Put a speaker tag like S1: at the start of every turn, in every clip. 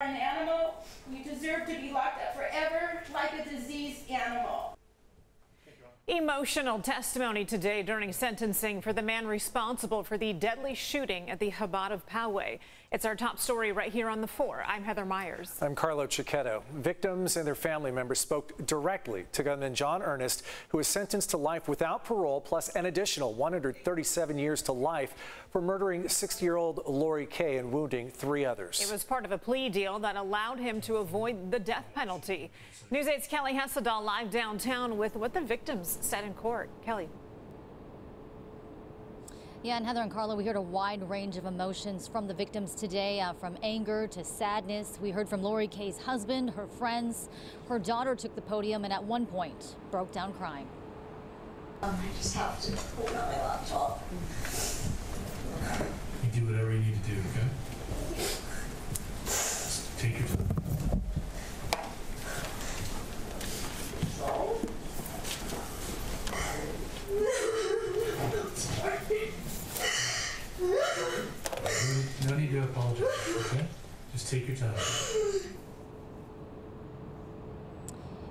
S1: an animal, you deserve to be locked up forever like a diseased animal.
S2: Emotional testimony today during sentencing for the man responsible for the deadly shooting at the Chabad of Poway. It's our top story right here on the 4. I'm Heather Myers.
S3: I'm Carlo Cecchetto. Victims and their family members spoke directly to gunman John Earnest, who was sentenced to life without parole plus an additional 137 years to life for murdering 60-year-old Lori Kaye and wounding three others.
S2: It was part of a plea deal that allowed him to avoid the death penalty. News 8's Kelly Hessedahl live downtown with what the victims said in court. Kelly.
S4: Yeah, and Heather and Carla, we heard a wide range of emotions from the victims today, uh, from anger to sadness. We heard from Lori Kaye's husband, her friends. Her daughter took the podium and at one point broke down crying.
S5: Um, I just have to pull out my laptop.
S6: You do whatever you need to do, okay? Just take your time. No need to apologize, okay? Just take your time.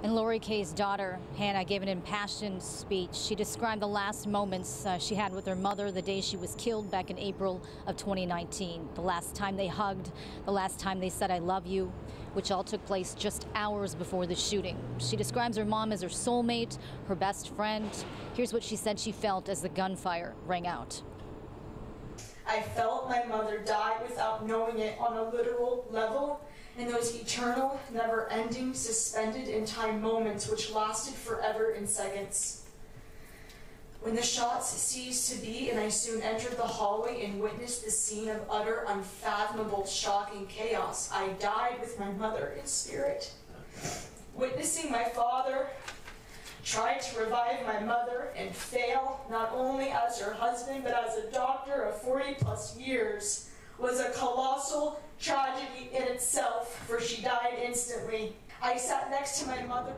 S4: And Lori Kaye's daughter, Hannah, gave an impassioned speech. She described the last moments uh, she had with her mother the day she was killed back in April of 2019. The last time they hugged, the last time they said, I love you, which all took place just hours before the shooting. She describes her mom as her soulmate, her best friend. Here's what she said she felt as the gunfire rang out.
S5: I felt my mother die without knowing it on a literal level, and those eternal, never ending, suspended in time moments which lasted forever in seconds. When the shots ceased to be, and I soon entered the hallway and witnessed the scene of utter, unfathomable shock and chaos, I died with my mother in spirit. Witnessing my father try to revive my mother and fail, not only as her husband, but as a doctor of 40 plus years, was a colossal tragedy in itself, for she died instantly. I sat next to my mother.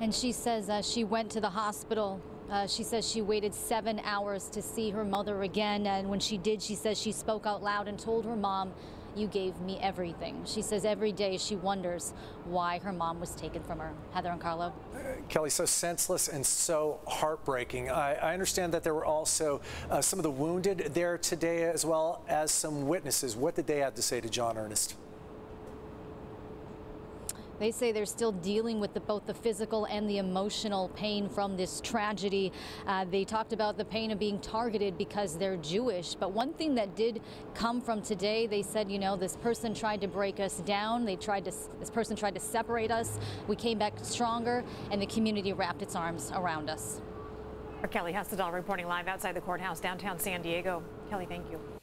S4: And she says uh, she went to the hospital. Uh, she says she waited seven hours to see her mother again. And when she did, she says she spoke out loud and told her mom, You gave me everything. She says every day she wonders why her mom was taken from her. Heather and Carlo.
S3: Kelly, so senseless and so heartbreaking. I, I understand that there were also uh, some of the wounded there today, as well as some witnesses. What did they have to say to John Earnest?
S4: They say they're still dealing with the, both the physical and the emotional pain from this tragedy. Uh, they talked about the pain of being targeted because they're Jewish. But one thing that did come from today, they said, you know, this person tried to break us down. They tried to, this person tried to separate us. We came back stronger, and the community wrapped its arms around us.
S2: Kelly Hessedahl reporting live outside the courthouse downtown San Diego. Kelly, thank you.